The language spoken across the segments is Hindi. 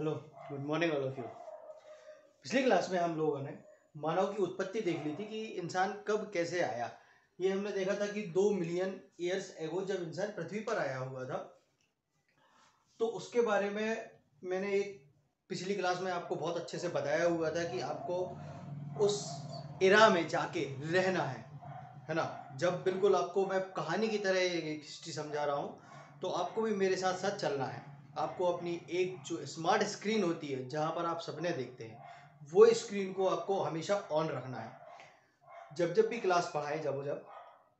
Hello good morning all of you पिछली क्लास में हम लोगों ने मानव की उत्पत्ति देख ली थी कि इंसान कब कैसे आया। ये हमने देखा था कि दो मिलियन ईयर्स एगो जब इंसान पृथ्वी पर आया हुआ था तो उसके बारे में मैंने एक पिछली क्लास में आपको बहुत अच्छे से बताया हुआ था कि आपको उस इरा में जाके रहना है है ना? जब बिल्कुल आपको मैं कहानी की तरह हिस्ट्री समझा रहा हूँ तो आपको भी मेरे साथ साथ चलना है। आपको अपनी एक जो स्मार्ट स्क्रीन होती है, जहाँ पर आप सपने देखते हैं, वो स्क्रीन को आपको हमेशा ऑन रखना है। जब जब भी क्लास पढ़ाए जब जब,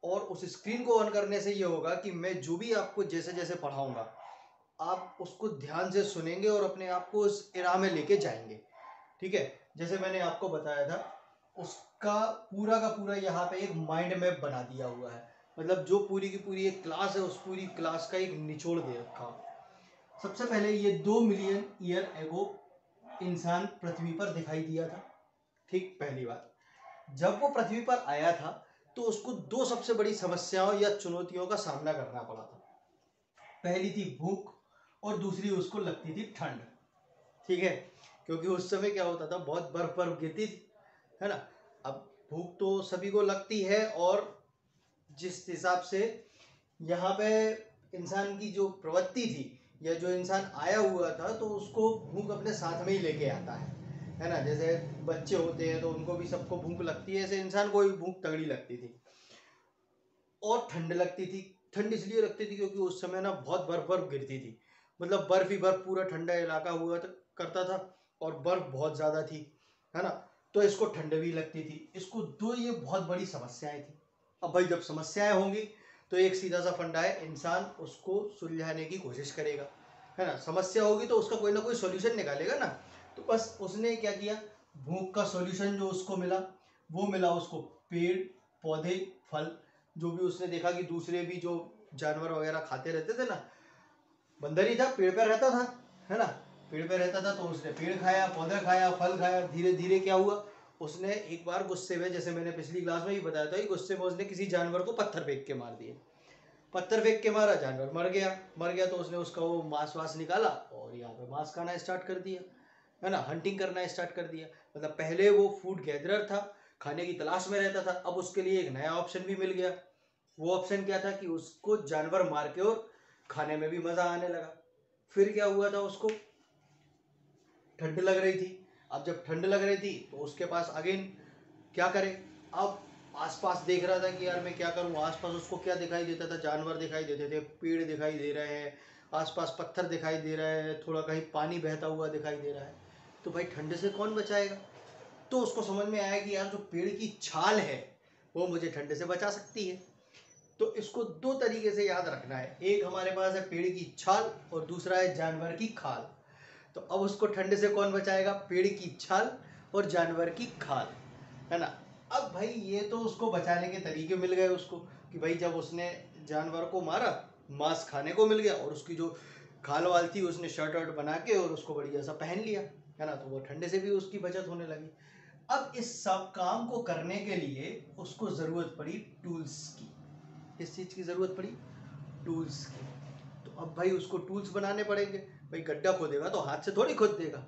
और उस स्क्रीन को ऑन करने से ये होगा कि मैं जो भी आपको जैसे जैसे पढ़ाऊँगा, आप उसको ध्यान से सुनेंगे और अपने आप को उस इरा में लेके जाएँगे। ठीक है? जैसे मैंने आपको बताया था, उसका पूरा का पूरा यहाँ पे एक माइंड मैप बना दिया हुआ है। मतलब जो पूरी की पूरी एक क्लास है, उस पूरी क्लास का एक निचोड़ दे रखा। सबसे पहले ये दो मिलियन ईयर एगो इंसान पृथ्वी पर दिखाई दिया था। ठीक पहली बात। जब वो पृथ्वी पर आया था तो उसको दो सबसे बड़ी समस्याओं या चुनौतियों का सामना करना पड़ा था। पहली थी भूख और दूसरी उसको लगती थी ठंड। ठीक है? क्योंकि उस समय क्या होता था, बहुत बर्फ़ बर्फ़ गिरती थी, है ना? अब भूख तो सभी को लगती है और जिस हिसाब से यहाँ पे इंसान की जो प्रवृत्ति थी या जो इंसान आया हुआ था तो उसको भूख अपने साथ में ही लेके आता है। है ना? जैसे बच्चे होते हैं तो उनको भी सबको भूख लगती है। ऐसे इंसान को भी भूख तगड़ी लगती थी। और ठंड लगती थी। ठंड इसलिए लगती थी क्योंकि उस समय ना बहुत बर्फ़ बर्फ़ गिरती थी। मतलब बर्फ़ ही बर्फ़, पूरा ठंडा इलाका हुआ करता था और बर्फ़ बहुत ज़्यादा थी। है ना? तो इसको ठंड भी लगती थी। इसको दो ये बहुत बड़ी समस्याएँ थी। अब भाई जब समस्याएँ होंगी तो एक सीधा सा फंडा है, इंसान उसको सुलझाने की कोशिश करेगा, है ना? समस्या होगी तो उसका कोई ना कोई सोल्यूशन निकालेगा ना? तो बस उसने क्या किया? भूख का सोल्यूशन जो उसको मिला, वो मिला उसको। पेड़, पौधे, फल, जो भी उसने देखा कि दूसरे भी जो जानवर वगैरह खाते रहते थे ना, बंदर ही था, पेड़ पर रहता था, है ना? पेड़ पे रहता था तो उसने पेड़ खाया, पौधे खाया, फल खाया धीरे धीरे क्या हुआ? उसने एक बार गुस्से में, जैसे मैंने पिछली क्लास में ही बताया था कि गुस्से में उसने किसी जानवर को पत्थर फेंक के मार दिए। पत्थर फेंक के मारा, जानवर मर गया। मर गया तो उसने उसका वो मांस वास निकाला और यहाँ पे मांस खाना स्टार्ट कर दिया, है ना? हंटिंग करना स्टार्ट कर दिया। मतलब पहले वो फ़ूड गैदरर था, खाने की तलाश में रहता था, अब उसके लिए एक नया ऑप्शन भी मिल गया। वो ऑप्शन क्या था कि उसको जानवर मार के और खाने में भी मज़ा आने लगा। फिर क्या हुआ था उसको? ठंड लग रही थी। अब जब ठंड लग रही थी तो उसके पास अगेन क्या करे? अब आसपास देख रहा था कि यार मैं क्या करूँ? आसपास उसको क्या दिखाई देता था? जानवर दिखाई देते थे, पेड़ दिखाई दे रहे हैं, आसपास पत्थर दिखाई दे रहे हैं, थोड़ा कहीं पानी बहता हुआ दिखाई दे रहा है। तो भाई ठंड से कौन बचाएगा? तो उसको समझ में आया कि यार जो पेड़ की छाल है, वो मुझे ठंड से बचा सकती है। तो इसको दो तरीके से याद रखना है। एक हमारे पास है पेड़ की छाल और दूसरा है जानवर की खाल। तो अब उसको ठंड से कौन बचाएगा? पेड़ की छाल और जानवर की खाल, है ना? अब भाई ये तो उसको बचाने के तरीके मिल गए उसको, कि भाई जब उसने जानवर को मारा, मांस खाने को मिल गया और उसकी जो खाल वाल थी उसने शर्ट वर्ट बना के और उसको बढ़िया सा पहन लिया, है ना? तो वो ठंडे से भी उसकी बचत होने लगी। अब इस सब काम को करने के लिए उसको ज़रूरत पड़ी टूल्स की। किस चीज़ की ज़रूरत पड़ी टूल्स की। तो अब भाई उसको टूल्स बनाने पड़ेंगे। भाई गड्ढा खोदेगा तो हाथ से थोड़ी खोद देगा।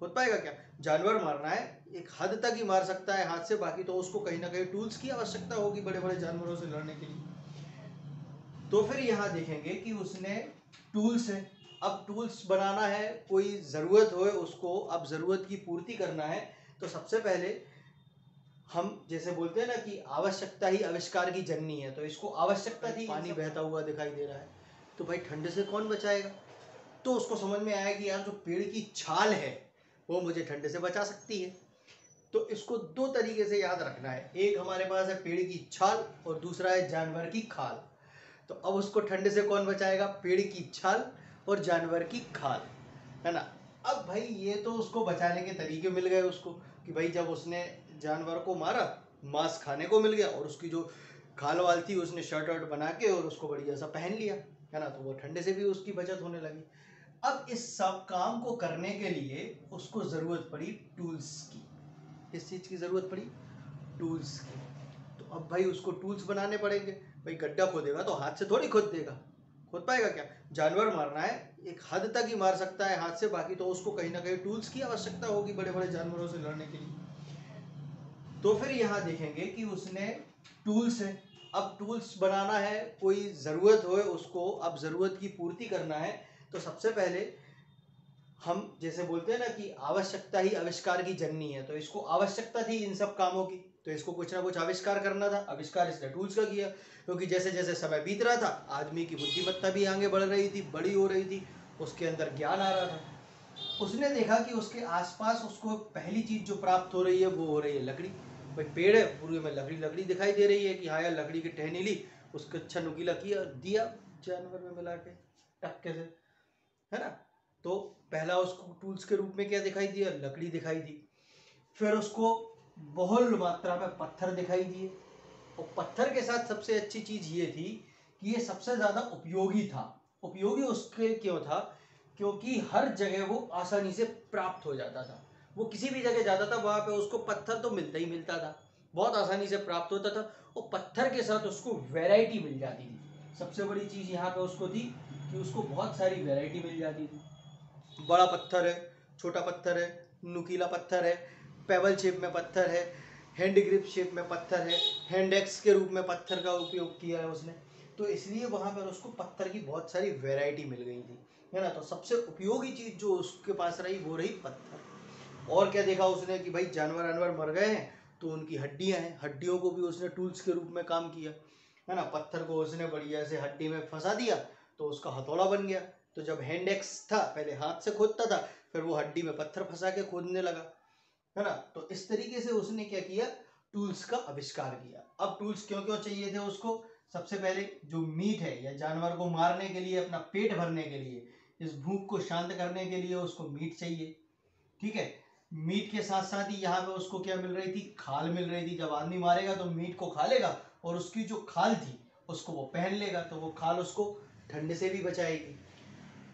खोद पाएगा क्या? जानवर मारना है एक हद तक ही मार सकता है हाथ से बाकी तो उसको कहीं ना कहीं टूल्स की आवश्यकता होगी बड़े बड़े जानवरों से लड़ने के लिए। तो फिर यहाँ देखेंगे कि उसने टूल्स है। अब टूल्स बनाना है कोई ज़रूरत हो उसको अब ज़रूरत की पूर्ति करना है तो सबसे पहले हम जैसे बोलते हैं ना कि आवश्यकता ही आविष्कार की जननी है तो इसको आवश्यकता थी पानी बहता हुआ दिखाई दे रहा है। तो भाई ठंड से कौन बचाएगा? तो उसको समझ में आया कि यार जो पेड़ की छाल है, वो मुझे ठंड से बचा सकती है। तो इसको दो तरीके से याद रखना है। एक हमारे पास है पेड़ की छाल और दूसरा है जानवर की खाल। तो अब उसको ठंड से कौन बचाएगा? पेड़ की छाल और जानवर की खाल, है ना? अब भाई ये तो उसको बचाने के तरीके मिल गए उसको, कि भाई जब उसने जानवर को मारा, मांस खाने को मिल गया और उसकी जो खाल वाल थी, उसने शर्ट वर्ट बना के और उसको बढ़िया सा पहन लिया, है ना? तो वो ठंडे से भी उसकी बचत होने लगी। अब इस सब काम को करने के लिए उसको ज़रूरत पड़ी टूल्स की। किस चीज़ की ज़रूरत पड़ी? टूल्स की। तो अब भाई उसको टूल्स बनाने पड़ेंगे। भाई गड्ढा खोदेगा तो हाथ से थोड़ी खोद देगा। खोद पाएगा क्या? जानवर मारना है, एक हद तक ही मार सकता है हाथ से, बाकी तो उसको कहीं ना कहीं टूल्स की आवश्यकता होगी बड़े बड़े जानवरों से लड़ने के लिए। तो फिर यहाँ देखेंगे कि उसने टूल्स है। अब टूल्स बनाना है, कोई ज़रूरत हो उसको, अब ज़रूरत की पूर्ति करना है तो सबसे पहले हम जैसे बोलते हैं ना कि आवश्यकता ही आविष्कार की जननी है तो इसको आवश्यकता थी इन सब कामों की। तो इसको कुछ ना कुछ आविष्कार करना था, आविष्कार इसने टूल्स का किया, क्योंकि तो जैसे जैसे समय बीत रहा था, आदमी की बुद्धिमत्ता भी आगे बढ़ रही थी, बड़ी हो रही थी, उसके अंदर ज्ञान आ रहा था। उसने देखा कि उसके आसपास उसको पहली चीज़ जो प्राप्त हो रही है, वो हो रही है लकड़ी। भाई पेड़ है, पूरे में लकड़ी लकड़ी दिखाई दे रही है कि हाँ यार, लकड़ी की टहनी ली, उसको अच्छा नुकीला किया, दिया जानवर में मिला के टक्के से। है ना? तो पहला उसको टूल्स के रूप में क्या दिखाई दिया? लकड़ी दिखाई दी। फिर उसको बहुल मात्रा में पत्थर दिखाई दिए। और पत्थर के साथ सबसे अच्छी चीज़ ये थी कि ये सबसे ज़्यादा उपयोगी था। उपयोगी उसके क्यों था? क्योंकि हर जगह वो आसानी से प्राप्त हो जाता था। वो किसी भी जगह जाता था, वहाँ पे उसको पत्थर तो मिलता ही मिलता था। बहुत आसानी से प्राप्त होता था। और पत्थर के साथ उसको वैरायटी मिल जाती थी। सबसे बड़ी चीज़ यहाँ पे उसको थी कि उसको बहुत सारी वैरायटी मिल जाती थी। बड़ा पत्थर है, छोटा पत्थर है, नुकीला पत्थर है पेबल शेप में पत्थर है हैंड ग्रिप शेप में पत्थर है हैंड एक्स के रूप में पत्थर का उपयोग किया है उसने। तो इसलिए वहाँ पर उसको पत्थर की बहुत सारी वैरायटी मिल गई थी, है ना? तो सबसे उपयोगी चीज़ जो उसके पास रही वो रही पत्थर। और क्या देखा उसने कि भाई जानवर जानवर मर गए हैं तो उनकी हड्डियाँ हैं। हड्डियों को भी उसने टूल्स के रूप में काम किया, है ना? पत्थर को उसने बढ़िया से हड्डी में फंसा दिया तो उसका हथौड़ा बन गया। तो जब हैंड एक्स था, पहले हाथ से खोदता था, फिर वो हड्डी में पत्थर फंसा के खोदने लगा, है ना? तो इस तरीके से उसने क्या किया? टूल्स का आविष्कार किया। अब टूल्स क्यों क्यों चाहिए थे उसको? सबसे पहले जो मीट है, या जानवर को मारने के लिए, अपना पेट भरने के लिए, इस भूख को शांत करने के लिए उसको मीट चाहिए। ठीक है? मीट के साथ साथ ही यहाँ पे उसको क्या मिल रही थी? खाल मिल रही थी। जब आदमी मारेगा तो मीट को खा लेगा, और उसकी जो खाल थी, उसको वो पहन लेगा तो वो खाल उसको ठंड से भी बचाएगी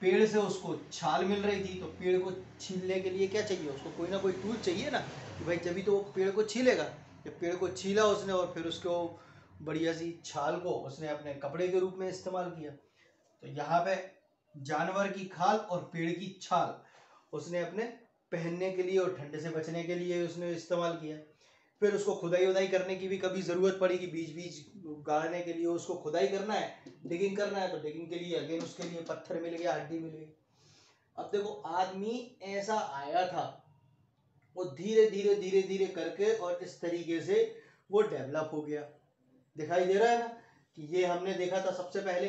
पेड़ से उसको छाल मिल रही थी तो पेड़ को छीलने के लिए क्या चाहिए? उसको कोई ना कोई टूल चाहिए ना कि भाई जब तो वो पेड़ को छीलेगा। जब पेड़ को छीला उसने और फिर उसको बढ़िया सी छाल को उसने अपने कपड़े के रूप में इस्तेमाल किया। तो यहाँ पे जानवर की खाल और पेड़ की छाल उसने अपने पहनने के लिए और ठंडे से बचने के लिए उसने इस्तेमाल किया। फिर उसको खुदाई उदाई करने की भी कभी ज़रूरत पड़ी कि बीच बीच गाड़ने के लिए उसको खुदाई करना है डिगिंग करना है तो डिगिंग के लिए अगेन उसके लिए पत्थर मिल गया, हड्डी मिल गई। अब देखो, आदमी ऐसा आया था, वो धीरे धीरे धीरे धीरे करके और इस तरीके से वो डेवलप हो गया। दिखाई दे रहा है ना कि ये हमने देखा था सबसे पहले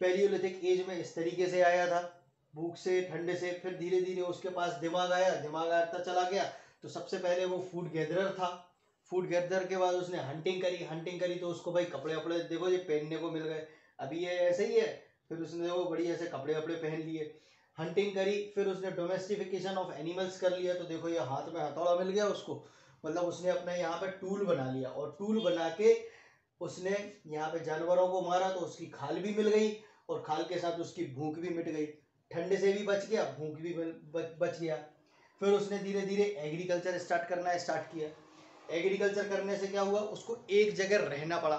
पैलियोलिथिक एज में इस तरीके से आया था, भूख से, ठंडे से, फिर धीरे धीरे उसके पास दिमाग आया, दिमाग आता चला गया तो सबसे पहले वो फ़ूड गैदरर था। फ़ूड गैदर के बाद उसने हंटिंग करी हंटिंग करी तो उसको भाई कपड़े वपड़े देखो ये पहनने को मिल गए। अभी ये ऐसे ही है, फिर उसने वो बड़ी ऐसे कपड़े वपड़े पहन लिए। हंटिंग करी, फिर उसने डोमेस्टिफिकेशन ऑफ़ एनिमल्स कर लिया तो देखो ये हाथ में हथौड़ा मिल गया उसको। मतलब उसने अपने यहाँ पे टूल बना लिया और टूल बना के उसने यहाँ पे जानवरों को मारा तो उसकी खाल भी मिल गई और खाल के साथ उसकी भूख भी मिट गई। ठंडे से भी बच गया, भूख भी बच गया। फिर उसने धीरे धीरे एग्रीकल्चर स्टार्ट करना स्टार्ट किया। एग्रीकल्चर करने से क्या हुआ? उसको एक जगह रहना पड़ा।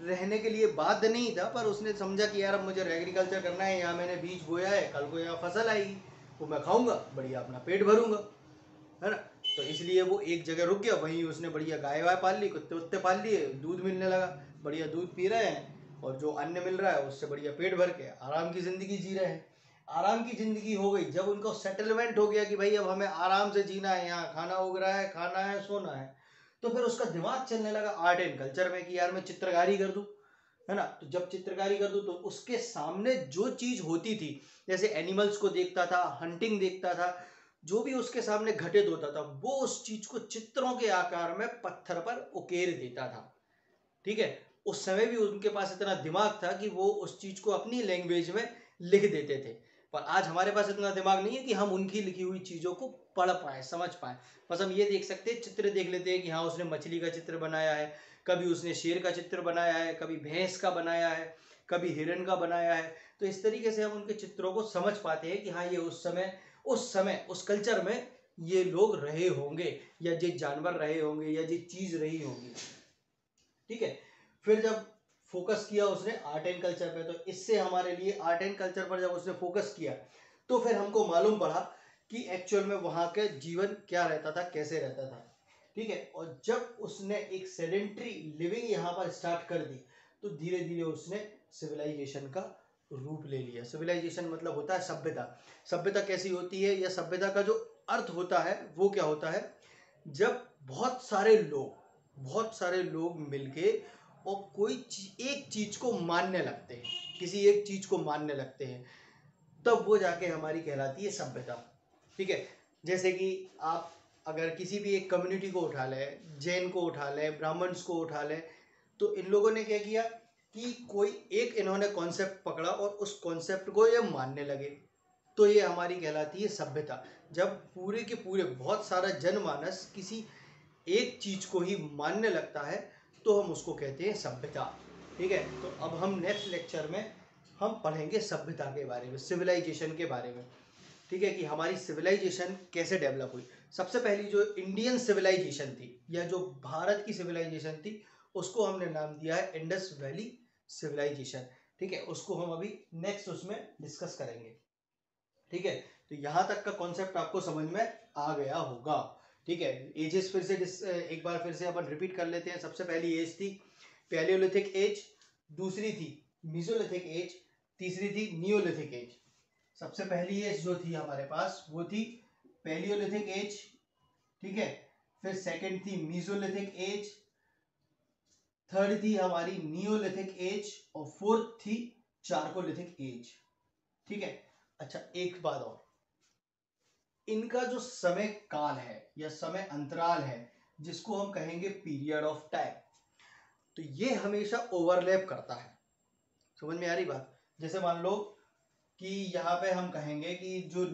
रहने के लिए बाध्य नहीं था, पर उसने समझा कि यार अब मुझे एग्रीकल्चर करना है, यहाँ मैंने बीज बोया है, कल को यहाँ फ़सल आएगी वो मैं खाऊँगा, बढ़िया अपना पेट भरूँगा, है ना? तो इसलिए वो एक जगह रुक गया, वहीं उसने बढ़िया गाय वाय पाल ली, कुत्ते उत्ते पाल लिए, दूध मिलने लगा, बढ़िया दूध पी रहे हैं, और जो अन्न मिल रहा है उससे बढ़िया पेट भर के आराम की ज़िंदगी जी रहे हैं। आराम की ज़िंदगी हो गई, जब उनको सेटलमेंट हो गया कि भाई अब हमें आराम से जीना है, यहाँ खाना उग रहा है, खाना है, सोना है तो फिर उसका दिमाग चलने लगा आर्ट एंड कल्चर में कि यार मैं चित्रकारी कर दूँ, है ना? तो जब चित्रकारी कर दूँ तो उसके सामने जो चीज़ होती थी, जैसे एनिमल्स को देखता था, हंटिंग देखता था, जो भी उसके सामने घटित होता था, वो उस चीज़ को चित्रों के आकार में पत्थर पर उकेर देता था। ठीक है? उस समय भी उनके पास इतना दिमाग था कि वो उस चीज़ को अपनी लैंग्वेज में लिख देते थे। पर आज हमारे पास इतना दिमाग नहीं है कि हम उनकी लिखी हुई चीज़ों को पढ़ पाए, समझ पाए। बस हम ये देख सकते हैं, चित्र देख लेते हैं कि हाँ उसने मछली का चित्र बनाया है, कभी उसने शेर का चित्र बनाया है, कभी भैंस का बनाया है, कभी हिरण का बनाया है। तो इस तरीके से हम उनके चित्रों को समझ पाते हैं कि हाँ ये उस समय उस समय, उस कल्चर में ये लोग रहे होंगे, या ये जानवर रहे होंगे, या ये चीज़ रही होंगी। ठीक है? फिर जब फोकस किया उसने आर्ट एंड कल्चर पे तो इससे हमारे लिए आर्ट एंड कल्चर पर जब उसने फोकस किया तो फिर हमको मालूम पड़ा कि एक्चुअल में वहाँ के जीवन क्या रहता था, कैसे रहता था। ठीक है? और जब उसने एक सेडेंट्री लिविंग यहाँ पर स्टार्ट कर दी तो धीरे धीरे उसने सिविलाइजेशन का रूप ले लिया। सिविलाइजेशन मतलब होता है सभ्यता। सभ्यता कैसी होती है? या सभ्यता का जो अर्थ होता है, वो क्या होता है? जब बहुत सारे लोग, बहुत सारे लोग मिलके और कोई ची, एक चीज़ को मानने लगते हैं किसी एक चीज़ को मानने लगते हैं तब वो जाके हमारी कहलाती है सभ्यता। ठीक है? जैसे कि आप अगर किसी भी एक कम्युनिटी को उठा लें जैन को उठा लें ब्राह्मण्स को उठा लें तो इन लोगों ने क्या किया कि कोई एक इन्होंने कॉन्सेप्ट पकड़ा और उस कॉन्सेप्ट को ये मानने लगे। तो ये हमारी कहलाती है सभ्यता। जब पूरे के पूरे बहुत सारा जनमानस किसी एक चीज़ को ही मानने लगता है तो हम उसको कहते हैं सभ्यता। ठीक है? तो अब हम नेक्स्ट लेक्चर में हम पढ़ेंगे सभ्यता के बारे में सिविलाइजेशन के बारे में। ठीक है कि हमारी सिविलाइजेशन कैसे डेवलप हुई? सबसे पहली जो इंडियन सिविलाइजेशन थी, या जो भारत की सिविलाइजेशन थी, उसको हमने नाम दिया है इंडस वैली सिविलाइजेशन ठीक है? उसको हम अभी नेक्स्ट उसमें डिस्कस करेंगे। ठीक है? तो यहाँ तक का कॉन्सेप्ट आपको समझ में आ गया होगा। ठीक है एजेस फिर से एक बार फिर से अपन रिपीट कर लेते हैं। सबसे पहली एज थी पैलियोलिथिक एज दूसरी थी मिजोलिथिक एज तीसरी थी नियोलिथिक एज सबसे पहली एज जो थी हमारे पास, वो थी पैलियोलिथिक एज ठीक है? फिर सेकंड थी मिजोलिथिक एज थर्ड थी हमारी नियोलिथिक एज और फोर्थ थी चारकोलिथिक एज ठीक है? अच्छा एक बात और। इनका जो समय काल है या समय अंतराल है, जिसको हम कहेंगे पीरियड ऑफ़ टाइम तो ये हमेशा ओवरलैप करता है। समझ में आ रही बात? जैसे मान लो कि यहाँ पे हम कहेंगे कि जो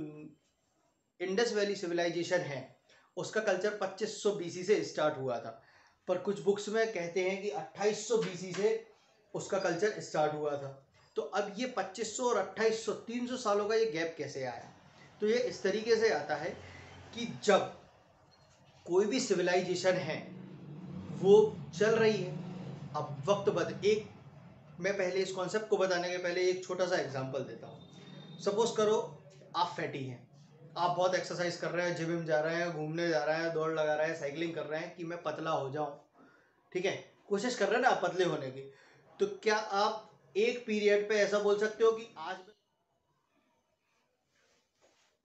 इंडस वैली सिविलाइजेशन है, उसका कल्चर 2500 बीसी से स्टार्ट हुआ था। पर कुछ बुक्स में कहते हैं कि 2800 बीसी से उसका कल्चर स्टार्ट हुआ था। तो अब ये 2500 और 2800 300 सालों का ये गैप कैसे आया? तो ये इस तरीके से आता है कि जब कोई भी सिविलाइजेशन है, वो चल रही है, अब वक्त बद, एक, मैं पहले इस कॉन्सेप्ट को बताने के पहले एक छोटा सा एग्जांपल देता हूँ। सपोज़ करो, आप फैटी हैं, आप बहुत एक्सरसाइज कर रहे हैं जिम जा रहे हैं, घूमने जा रहे हैं, दौड़ लगा रहे हैं साइकिलिंग कर रहे हैं कि मैं पतला हो जाऊँ, ठीक है? कोशिश कर रहे हैं ना आप पतले होने की। तो क्या आप एक पीरियड पे ऐसा बोल सकते हो कि आज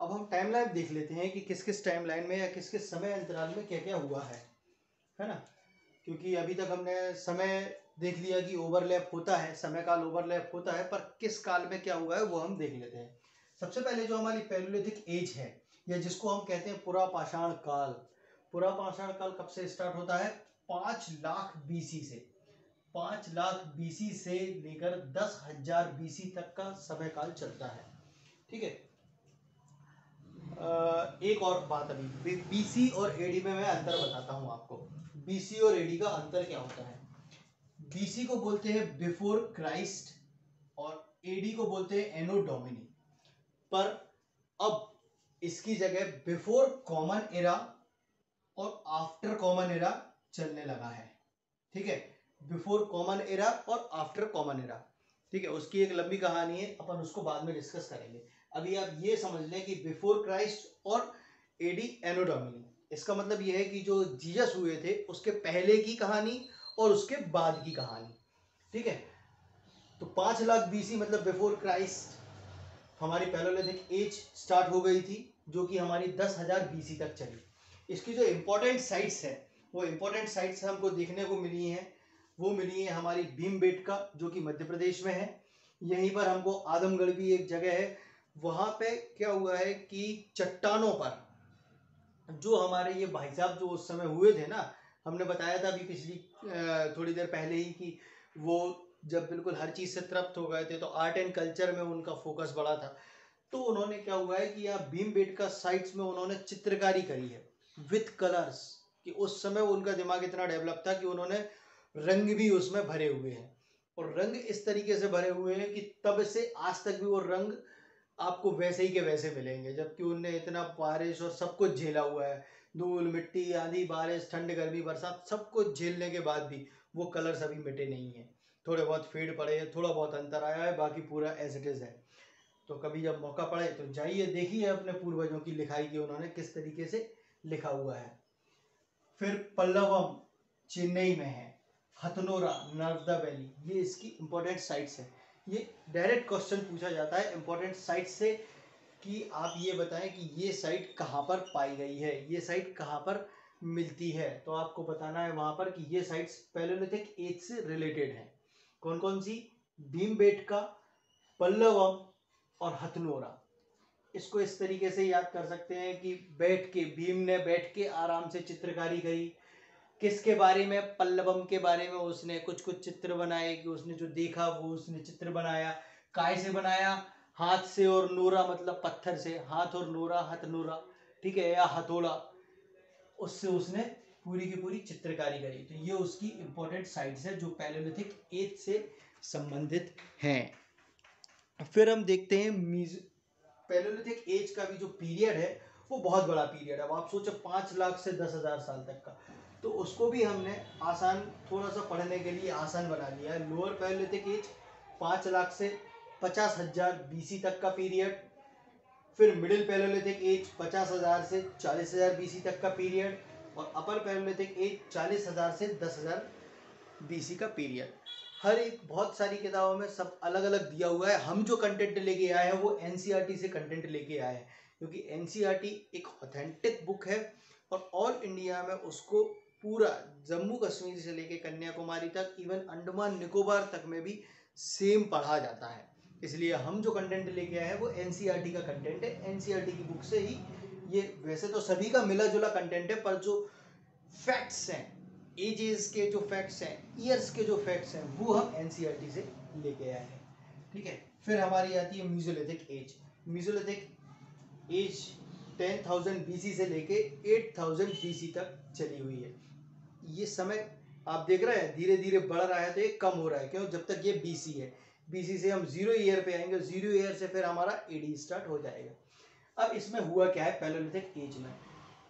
अब हम टाइम लाइन देख लेते हैं कि किस किस टाइम लाइन में या किस किस समय अंतराल में क्या क्या हुआ है। है ना? क्योंकि अभी तक हमने समय देख लिया कि ओवरलैप होता है समय काल ओवरलैप होता है, पर किस काल में क्या हुआ है वो हम देख लेते हैं। सबसे पहले जो हमारी पैलोलिथिक एज है, या जिसको हम कहते हैं पुरा पाषाण काल। पुरा पाषाण काल कब से स्टार्ट होता है? पाँच लाख बीसी से। पाँच लाख बीसी से लेकर दस हज़ार बीसी तक का समय काल चलता है। ठीक है? एक और बात अभी बीसी और एडी में मैं अंतर बताता हूँ आपको। बीसी और एडी का अंतर क्या होता है? बीसी को बोलते हैं बिफोर क्राइस्ट और एडी को बोलते हैं एनो डोमिनी पर अब इसकी जगह बिफोर कॉमन एरा और आफ्टर कॉमन एरा चलने लगा है। ठीक है? बिफोर कॉमन एरा और आफ्टर कॉमन एरा ठीक है? उसकी एक लंबी कहानी है, अपन उसको बाद में डिस्कस करेंगे। अभी आप ये समझ लें कि बिफोर क्राइस्ट और एडी एनोडोमिनी इसका मतलब यह है कि जो जीजस हुए थे, उसके पहले की कहानी और उसके बाद की कहानी। ठीक है? तो पाँच लाख बीसी मतलब बिफोर क्राइस्ट हमारी पैलोलिथिक एज स्टार्ट हो गई थी, जो कि हमारी दस हज़ार बीसी तक चली। इसकी जो इम्पोर्टेंट साइट्स है, वो इम्पोर्टेंट साइट्स हमको देखने को मिली हैं। वो मिली है हमारी भीम बेटका जो कि मध्य प्रदेश में है। यहीं पर हमको आदमगढ़ भी एक जगह है वहाँ पे क्या हुआ है कि चट्टानों पर, जो हमारे ये भाई साहब जो उस समय हुए थे ना, हमने बताया था अभी पिछली थोड़ी देर पहले ही कि वो जब बिल्कुल हर चीज़ से तृप्त हो गए थे तो आर्ट एंड कल्चर में उनका फोकस बड़ा था। तो उन्होंने क्या हुआ है कि यहाँ भीम बेटका साइट्स में उन्होंने चित्रकारी करी है विथ कलर्स कि उस समय उनका दिमाग इतना डेवलप था कि उन्होंने रंग भी उसमें भरे हुए हैं। और रंग इस तरीके से भरे हुए हैं कि तब से आज तक भी वो रंग आपको वैसे ही के वैसे मिलेंगे, जबकि उनने इतना बारिश और सब कुछ झेला हुआ है। धूल, मिट्टी, आंधी, बारिश, ठंड, गर्मी, बरसात, सब कुछ झेलने के बाद भी वो कलर्स अभी मिटे नहीं है। थोड़े बहुत फेड पड़े हैं थोड़ा बहुत अंतर आया है, बाकी पूरा एज इट इज़ है। तो कभी जब मौका पड़े तो जाइए, देखिए अपने पूर्वजों की लिखाई की उन्होंने किस तरीके से लिखा हुआ है। फिर पल्लवम चेन्नई में है, हथनोरा, नर्मदा वैली, ये इसकी इंपॉर्टेंट साइट्स है। ये डायरेक्ट क्वेश्चन पूछा जाता है इंपॉर्टेंट साइट से कि आप ये बताएँ कि ये साइट कहाँ पर पाई गई है, ये साइट कहाँ पर मिलती है। तो आपको बताना है वहाँ पर कि ये साइट्स पैलोलिथिक एज से रिलेटेड हैं। कौन कौन सी? भीम का पल्लवम और हथनोरा। इसको इस तरीके से याद कर सकते हैं कि बैठ के, भीम ने बैठ के आराम से चित्रकारी करी। किसके बारे में? पल्लवम के बारे में उसने कुछ कुछ चित्र बनाए कि उसने जो देखा वो उसने चित्र बनाया। काय से बनाया? हाथ से और नोरा मतलब पत्थर से। हाथ और नोरा, हथ नोरा। ठीक है, या हथौड़ा। उससे उसने पूरी की पूरी चित्रकारी करी। तो ये उसकी इंपॉर्टेंट साइट्स है जो पैलोलिथिक एज से संबंधित हैं। फिर हम देखते हैं मीज पैलोलिथिक एज का भी जो पीरियड है, वो बहुत बड़ा पीरियड है। अब आप सोचो, पाँच लाख से दस हज़ार साल तक का। तो उसको भी हमने आसान थोड़ा सा पढ़ने के लिए आसान बना लिया है। लोअर पैलोलिथिक एज पाँच लाख से पचास हज़ार बीसी तक का पीरियड, फिर मिडिल पैलोलिथिक एज पचास हज़ार से चालीस हज़ार बीसी तक का पीरियड, और अपर पैलोलिथिक एज चालीस हज़ार से दस हज़ार बीसी का पीरियड। हर एक, बहुत सारी किताबों में सब अलग अलग दिया हुआ है। हम जो कंटेंट लेके आए हैं, वो एन से कंटेंट लेके आए हैं, क्योंकि एन एक ऑथेंटिक बुक है, और ऑल इंडिया में उसको पूरा जम्मू कश्मीर से लेके कन्याकुमारी तक इवन अंडमान निकोबार तक में भी सेम पढ़ा जाता है। इसलिए हम जो कंटेंट लेके आए हैं, वो एन का कंटेंट है। एन की बुक से ही ये वैसे तो सभी का मिला जुला कंटेंट है, पर जो फैक्ट्स हैं एजेस के जो फैक्ट्स हैं ईयर्स के जो फैक्ट्स हैं, वो हम एन से लेके आए हैं। ठीक है? फिर हमारी आती है mesolithic age mesolithic age ten thousand B से लेके एट थाउज़ेंड बी तक चली हुई है। ये समय आप देख रहे हैं धीरे धीरे बढ़ रहा है तो ये कम हो रहा है। क्यों? जब तक ये बीसी है। बीसी से हम ज़ीरो ईयर पे आएँगे ज़ीरो ईयर से फिर हमारा एडी स्टार्ट हो जाएगा। अब इसमें हुआ क्या है? पैलोलिथिक एज में।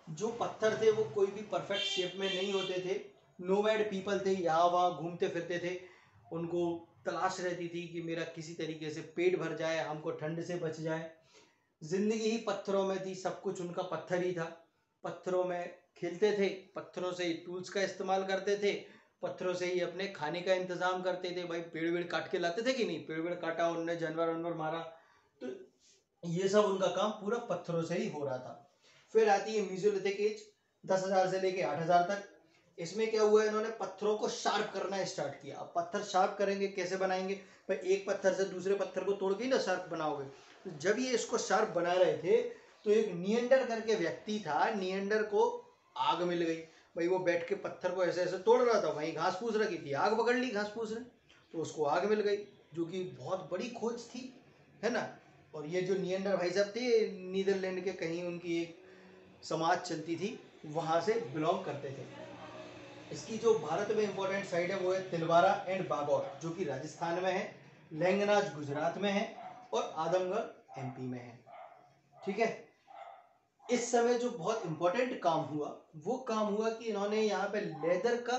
जो पत्थर थे, वो कोई भी परफेक्ट शेप में नहीं होते थे। नोमैड पीपल थे, यहाँ वहाँ घूमते फिरते थे। उनको तलाश रहती थी कि मेरा किसी तरीके से पेट भर जाए, हमको ठंड से बच जाए। ज़िंदगी ही पत्थरों में थी, सब कुछ उनका पत्थर ही था। पत्थरों में खेलते थे, पत्थरों से ही टूल्स का इस्तेमाल करते थे, पत्थरों से ही अपने खाने का इंतज़ाम करते थे। भाई पेड़ वेड़ काट के लाते थे कि नहीं? पेड़ वेड़ काटा, उनने जानवर वानवर मारा। तो ये सब उनका काम पूरा पत्थरों से ही हो रहा था। फिर आती है म्यूजियोलिथिक एज दस हज़ार से लेके आठ हज़ार तक। इसमें क्या हुआ, इन्होंने पत्थरों को शार्प करना स्टार्ट किया। अब पत्थर शार्प करेंगे, कैसे बनाएँगे? भाई, एक पत्थर से दूसरे पत्थर को तोड़ के ना शार्प बनाओगे। तो जब ये इसको शार्प बना रहे थे तो एक नियंडर करके व्यक्ति था। नियंडर को आग मिल गई। भाई वो बैठ के पत्थर को ऐसे ऐसे तोड़ रहा था, वहीं घास फूस रखी थी, आग पकड़ ली घास फूस ने तो उसको आग मिल गई, जो कि बहुत बड़ी खोज थी, है ना? और ये जो नियंडर भाई साहब थे, नीदरलैंड के कहीं उनकी एक समाज चलती थी, वहाँ से बिलोंग करते थे। इसकी जो भारत में इंपॉर्टेंट साइड है, वो है तिलवारा एंड बागौर, जो कि राजस्थान में है लहंगनाज गुजरात में है और आदमगढ़ एमपी में है। ठीक है? इस समय जो बहुत इंपॉर्टेंट काम हुआ, वो काम हुआ कि इन्होंने यहाँ पे लेदर का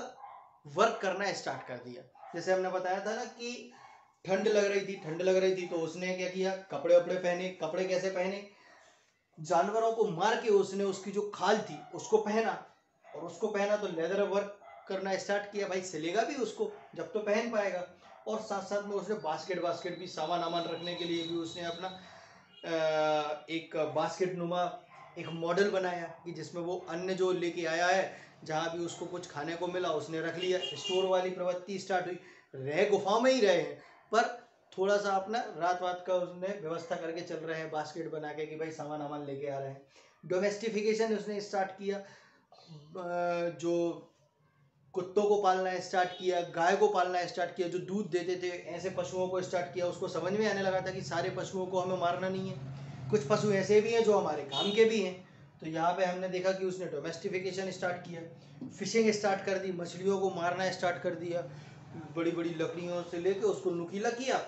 वर्क करना स्टार्ट कर दिया। जैसे हमने बताया था ना कि ठंड लग रही थी, ठंड लग रही थी तो उसने क्या किया? कपड़े वपड़े पहने। कपड़े कैसे पहने? जानवरों को मार के उसने उसकी जो खाल थी, उसको पहना। और उसको पहना तो लेदर वर्क करना स्टार्ट किया। भाई सिलेगा भी उसको, जब तो पहन पाएगा। और साथ साथ में उसने बास्केट बास्केट भी सामान वामान रखने के लिए भी उसने अपना एक बास्केट नुमा एक मॉडल बनाया कि जिसमें वो अन्य जो लेके आया है, जहाँ भी उसको कुछ खाने को मिला, उसने रख लिया। स्टोर वाली प्रवृत्ति स्टार्ट हुई। रह गुफा में ही रहे हैं। पर थोड़ा सा अपना रात वात का उसने व्यवस्था करके चल रहे हैं बास्केट बना के कि भाई सामान वामान लेके आ रहे हैं। डोमेस्टिफिकेशन उसने स्टार्ट किया। जो कुत्तों को पालना स्टार्ट किया, गाय को पालना स्टार्ट किया, जो दूध देते थे, ऐसे पशुओं को स्टार्ट किया, उसको समझ में आने लगा था कि सारे पशुओं को हमें मारना नहीं है। कुछ पशु ऐसे भी हैं जो हमारे काम के भी हैं। तो यहाँ पे हमने देखा कि उसने डोमेस्टिफिकेशन स्टार्ट किया फिशिंग स्टार्ट कर दी, मछलियों को मारना स्टार्ट कर दिया बड़ी बड़ी लकड़ियों से लेके उसको नुकीला किया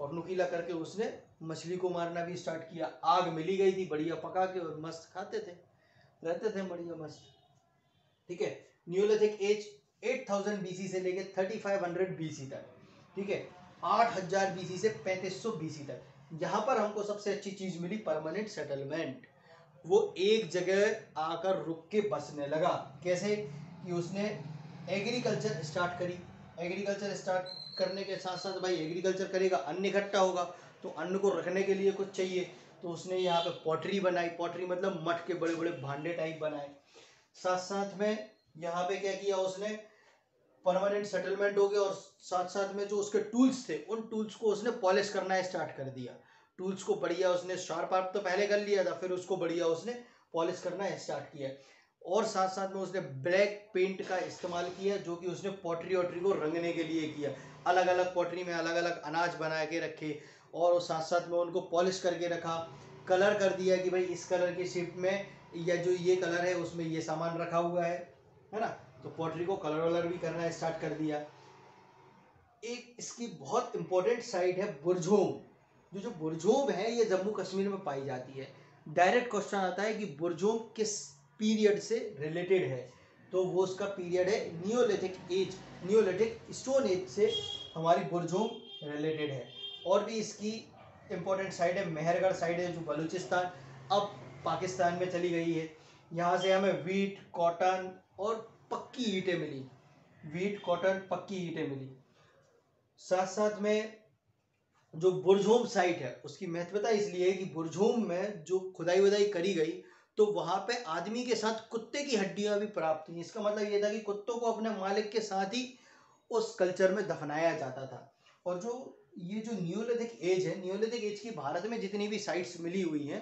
और नुकीला करके उसने मछली को मारना भी स्टार्ट किया। आग मिली गई थी, बढ़िया पका के और मस्त खाते थे। रहते थे बढ़िया मस्त। ठीक है? न्यूलिथिक एज 8000 बीसी से लेके 3500 बीसी तक। ठीक है? आठ हज़ार बीसी से पैंतीस सौ बीसी तक। यहाँ पर हमको सबसे अच्छी चीज़ मिली परमानेंट सेटलमेंट वो एक जगह आकर रुक के बसने लगा। कैसे? कि उसने एग्रीकल्चर स्टार्ट करी। एग्रीकल्चर स्टार्ट करने के साथ साथ भाई एग्रीकल्चर करेगा, अन्न इकट्ठा होगा। तो अन्न को रखने के लिए कुछ चाहिए। तो उसने यहाँ पे पॉटरी बनाई। पॉटरी मतलब मठ के बड़े बड़े भांडे टाइप बनाए। साथ साथ में यहाँ पे क्या किया उसने? परमानेंट सेटलमेंट हो गया और साथ साथ में जो उसके टूल्स थे, उन टूल्स को उसने पॉलिश करना स्टार्ट कर दिया। टूल्स को बढ़िया उसने शार्प आर्प तो पहले कर लिया था, फिर उसको बढ़िया उसने पॉलिश करना स्टार्ट किया। और साथ साथ में उसने ब्लैक पेंट का इस्तेमाल किया, जो कि उसने पॉटरी वॉटरी को रंगने के लिए किया। अलग अलग पॉटरी में अलग अलग अनाज बना के रखे और साथ साथ में उनको पॉलिश करके रखा। कलर कर दिया कि भाई इस कलर की शिफ्ट में या जो ये कलर है, उसमें ये सामान रखा हुआ है है ना? तो पॉटरी को कलर वलर भी करना स्टार्ट कर दिया। एक इसकी बहुत इंपॉर्टेंट साइट है बुरझोम जो जो बुरझोम है, ये जम्मू कश्मीर में पाई जाती है। डायरेक्ट क्वेश्चन आता है कि बुरझोम किस पीरियड से रिलेटेड है? तो वो उसका पीरियड है neolithic age neolithic stone age से हमारी बुरझोम रिलेटेड है। और भी इसकी इंपॉर्टेंट साइड है मेहरगढ़ साइड है, जो बलूचिस्तान, अब पाकिस्तान में चली गई है। यहाँ से हमें वीट कॉटन और पक्की ईंटें मिली। वीट कॉटन पक्की ईंटें मिली। साथ साथ में जो बुरझोम साइट है, उसकी महत्वता इसलिए है कि बुरझोम में जो खुदाई वुदाई करी गई तो वहाँ पे आदमी के साथ कुत्ते की हड्डियाँ भी प्राप्त हुई। इसका मतलब ये था कि कुत्तों को अपने मालिक के साथ ही उस कल्चर में दफनाया जाता था। और जो ये जो न्यूलिथिक एज है न्यूलिथिक एज की भारत में जितनी भी साइट्स मिली हुई हैं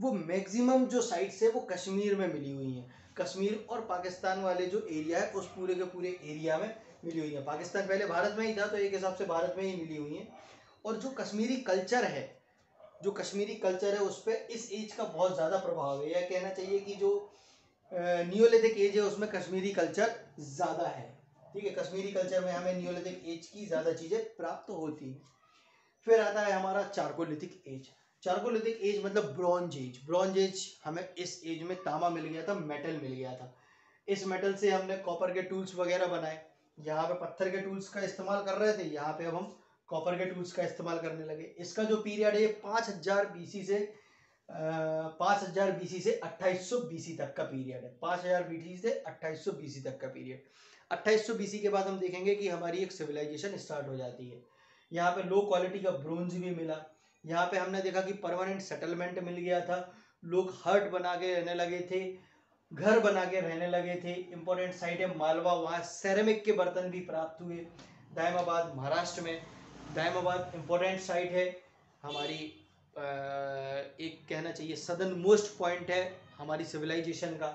वो मैक्सिमम जो साइट्स है, वो कश्मीर में मिली हुई हैं। कश्मीर और पाकिस्तान वाले जो एरिया है, उस पूरे के पूरे एरिया में मिली हुई हैं। पाकिस्तान पहले भारत में ही था तो एक हिसाब से भारत में ही मिली हुई हैं। और जो कश्मीरी कल्चर है, जो कश्मीरी कल्चर है, उस पर इस एज का बहुत ज़्यादा प्रभाव है। यह कहना चाहिए कि जो न्यूलिथिक एज है, उसमें कश्मीरी कल्चर ज़्यादा है। ठीक है, कश्मीरी कल्चर में हमें न्यूलिथिक एज की ज़्यादा चीज़ें प्राप्त होती हैं। फिर आता है हमारा चारकोलिथिक एज चारकोलिथिक एज मतलब ब्रॉन्ज एज ब्रॉन्ज एज हमें इस एज में तांबा मिल गया था मेटल मिल गया था। इस मेटल से हमने कॉपर के टूल्स वगैरह बनाए। यहाँ पे पत्थर के टूल्स का इस्तेमाल कर रहे थे, यहाँ पे अब हम कॉपर के टूल्स का इस्तेमाल करने लगे। इसका जो पीरियड है पाँच हज़ार बीसी से पाँच हज़ार बीसी से अट्ठाईस सौ बीसी तक का पीरियड है। पाँच हज़ार बीसी से अट्ठाईस सौ बीसी तक का पीरियड अट्ठाईस सौ बीसी के बाद हम देखेंगे कि हमारी एक सिविलाइजेशन स्टार्ट हो जाती है। यहाँ पे लो क्वालिटी का ब्रोंज भी मिला। यहाँ पे हमने देखा कि परमानेंट सेटलमेंट मिल गया था। लोग हर्ट बना के रहने लगे थे, घर बना के रहने लगे थे। इंपॉर्टेंट साइट है मालवा, वहाँ सेरेमिक के बर्तन भी प्राप्त हुए। दायमाबाद, महाराष्ट्र में। दायमाबाद इम्पोर्टेंट साइट है। हमारी एक कहना चाहिए सदन मोस्ट पॉइंट है हमारी सिविलाइजेशन का।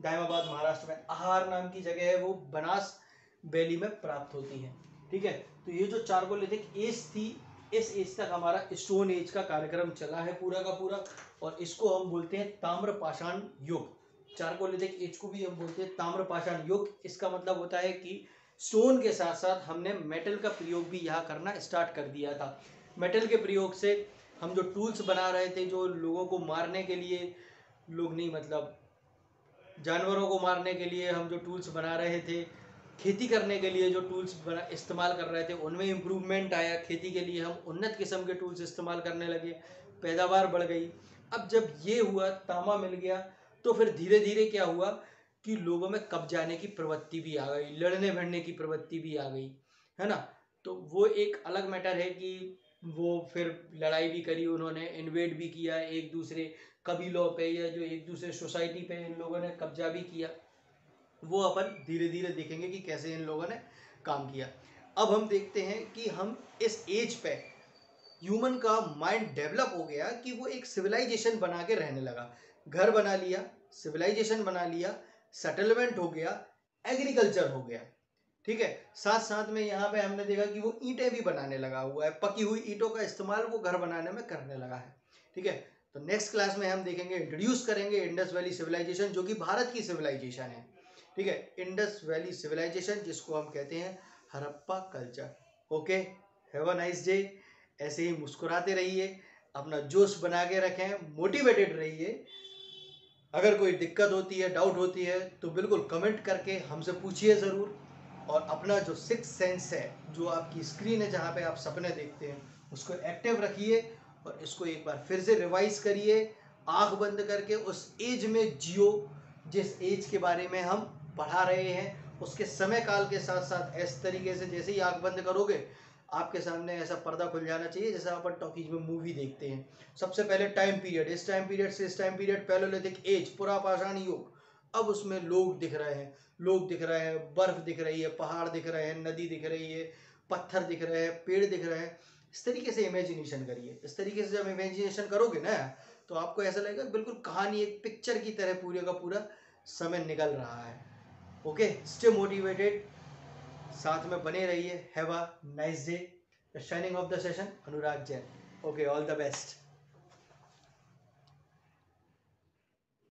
दायमाबाद, महाराष्ट्र में आहार नाम की जगह है वो बनास वैली में प्राप्त होती है। ठीक है? तो ये जो चारकोलिथिक एज थी इस एज तक हमारा स्टोन एज का कार्यक्रम चला है पूरा का पूरा, और इसको हम बोलते हैं ताम्र पाषाण युग। चारकोलिथिक एज को भी हम बोलते हैं ताम्र पाषाण युग। इसका मतलब होता है कि स्टोन के साथ साथ हमने मेटल का प्रयोग भी यहाँ करना स्टार्ट कर दिया था। मेटल के प्रयोग से हम जो टूल्स बना रहे थे, जो लोगों को मारने के लिए, लोग नहीं मतलब जानवरों को मारने के लिए हम जो टूल्स बना रहे थे खेती करने के लिए जो टूल्स इस्तेमाल कर रहे थे, उनमें इम्प्रूवमेंट आया। खेती के लिए हम उन्नत किस्म के टूल्स इस्तेमाल करने लगे। पैदावार बढ़ गई। अब जब ये हुआ तामा मिल गया तो फिर धीरे धीरे क्या हुआ कि लोगों में कब जाने की प्रवृत्ति भी आ गई, लड़ने भिड़ने की प्रवृत्ति भी आ गई, है ना? तो वो एक अलग मैटर है कि वो फिर लड़ाई भी करी उन्होंने इन्वेड भी किया एक दूसरे कबीलों पे या जो एक दूसरे सोसाइटी पे इन लोगों ने कब्जा भी किया। वो अपन धीरे धीरे देखेंगे कि कैसे इन लोगों ने काम किया। अब हम देखते हैं कि हम इस एज पे ह्यूमन का माइंड डेवलप हो गया कि वो एक सिविलाइजेशन बना के रहने लगा। घर बना लिया, सिविलाइजेशन बना लिया, सेटलमेंट हो गया, एग्रीकल्चर हो गया। ठीक है? साथ साथ में यहाँ पे हमने देखा कि वो ईंटें भी बनाने लगा हुआ है, पकी हुई ईंटों का इस्तेमाल वो घर बनाने में करने लगा है। ठीक है? तो नेक्स्ट क्लास में हम देखेंगे इंट्रोड्यूस करेंगे इंडस वैली सिविलाइजेशन जो कि भारत की सिविलाइजेशन है। ठीक है इंडस वैली सिविलाइजेशन जिसको हम कहते हैं Harappa culture okay have a nice day ऐसे ही मुस्कुराते रहिए, अपना जोश बना के रखें मोटिवेटेड रहिए। अगर कोई दिक्कत होती है डाउट होती है तो बिल्कुल कमेंट करके हमसे पूछिए ज़रूर। और अपना जो सिक्स सेंस है, जो आपकी स्क्रीन है जहाँ पे आप सपने देखते हैं, उसको एक्टिव रखिए और इसको एक बार फिर से रिवाइज करिए। आँख बंद करके उस एज में जियो, जिस एज के बारे में हम पढ़ा रहे हैं, उसके समय काल के साथ साथ इस तरीके से जैसे ही आँख बंद करोगे, आपके सामने ऐसा पर्दा खुल जाना चाहिए जैसा अपन टॉकीज में मूवी देखते हैं। सबसे पहले टाइम पीरियड इस टाइम पीरियड से इस टाइम पीरियड पैलोलिथिक एज पूरा पाषाण युग। अब उसमें लोग दिख रहे हैं, लोग दिख रहे हैं, बर्फ़ दिख रही है, पहाड़ दिख रहे हैं, नदी दिख रही है, पत्थर दिख रहे हैं, पेड़ दिख रहे हैं। इस तरीके से इमेजिनेशन करिए। इस तरीके से जब इमेजिनेशन करोगे ना तो आपको ऐसा लगेगा बिल्कुल कहानी एक पिक्चर की तरह पूरे का पूरा समय निकल रहा है। ओके स्टे मोटिवेटेड साथ में बने रहिए. Have a nice day signing off the session Anurag Jain okay all the best